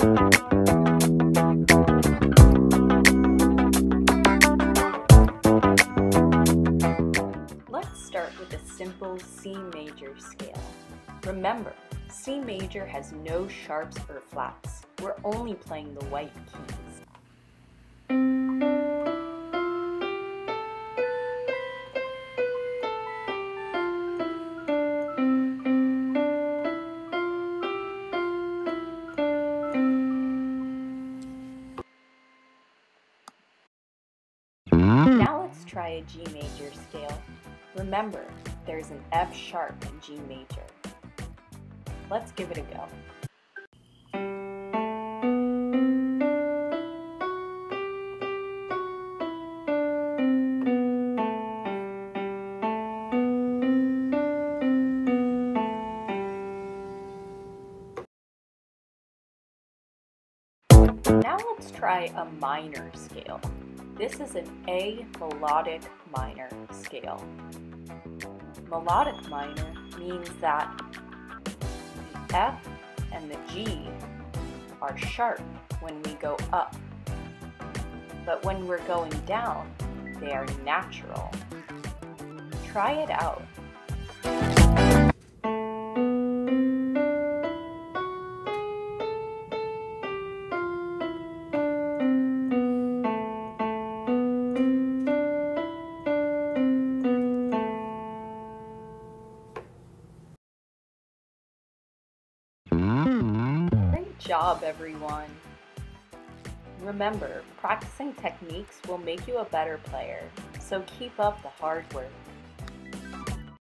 Let's start with a simple C major scale. Remember, C major has no sharps or flats. We're only playing the white keys. Try a G major scale. Remember, there's an F sharp in G major. Let's give it a go. Now let's try a minor scale. This is an A melodic minor scale. Melodic minor means that the F and the G are sharp when we go up, but when we're going down, they are natural. Try it out. Job, everyone! Remember, practicing techniques will make you a better player, so keep up the hard work.